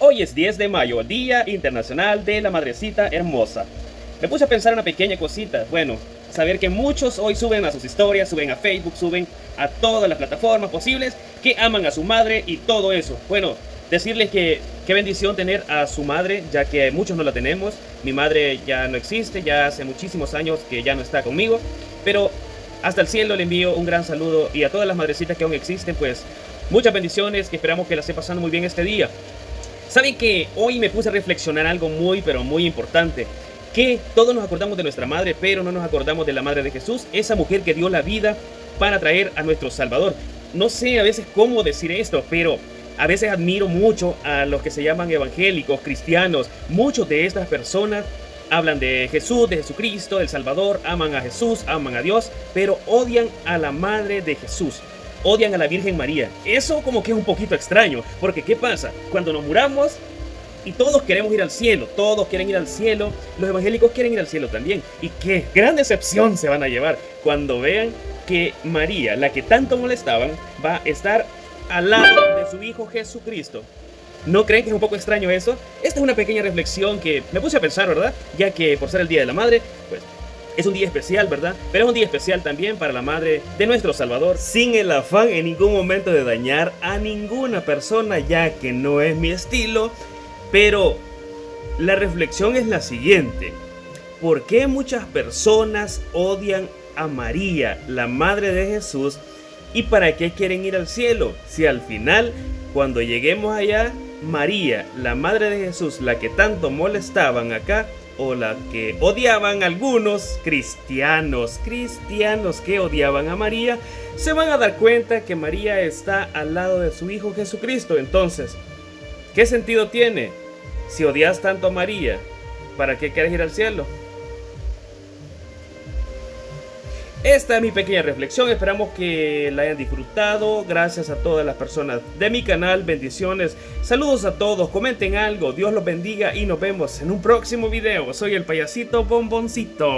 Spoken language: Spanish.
Hoy es 10 de mayo, Día Internacional de la Madrecita Hermosa. Me puse a pensar una pequeña cosita. Bueno, saber que muchos hoy suben a sus historias, suben a Facebook, suben a todas las plataformas posibles que aman a su madre y todo eso. Bueno, decirles que qué bendición tener a su madre, ya que muchos no la tenemos. Mi madre ya no existe, ya hace muchísimos años que ya no está conmigo, pero hasta el cielo le envío un gran saludo y a todas las madrecitas que aún existen, pues muchas bendiciones, que esperamos que la esté pasando muy bien este día. Saben que hoy me puse a reflexionar algo muy pero muy importante. Que todos nos acordamos de nuestra madre, pero no nos acordamos de la madre de Jesús, esa mujer que dio la vida para traer a nuestro Salvador. No sé a veces cómo decir esto, pero a veces admiro mucho a los que se llaman evangélicos, cristianos. Muchos de estas personas hablan de Jesús, de Jesucristo, del Salvador, aman a Jesús, aman a Dios, pero odian a la madre de Jesús odian a la Virgen María. Eso como que es un poquito extraño, porque ¿qué pasa? Cuando nos muramos y todos queremos ir al cielo, todos quieren ir al cielo, los evangélicos quieren ir al cielo también. Y qué gran decepción se van a llevar cuando vean que María, la que tanto molestaban, va a estar al lado de su Hijo Jesucristo. ¿No creen que es un poco extraño eso? Esta es una pequeña reflexión que me puse a pensar, ¿verdad? Ya que por ser el Día de la Madre, pues es un día especial, ¿verdad? Pero es un día especial también para la madre de nuestro Salvador, sin el afán en ningún momento de dañar a ninguna persona, ya que no es mi estilo. Pero la reflexión es la siguiente. ¿Por qué muchas personas odian a María, la madre de Jesús? ¿Y para qué quieren ir al cielo? Si al final, cuando lleguemos allá, María, la madre de Jesús, la que tanto molestaban acá, o la que odiaban algunos cristianos, cristianos que odiaban a María, se van a dar cuenta que María está al lado de su Hijo Jesucristo. Entonces, ¿qué sentido tiene? Si odias tanto a María, ¿para qué quieres ir al cielo? Esta es mi pequeña reflexión, esperamos que la hayan disfrutado. Gracias a todas las personas de mi canal, bendiciones. Saludos a todos, comenten algo, Dios los bendiga y nos vemos en un próximo video. Soy el payasito bomboncito.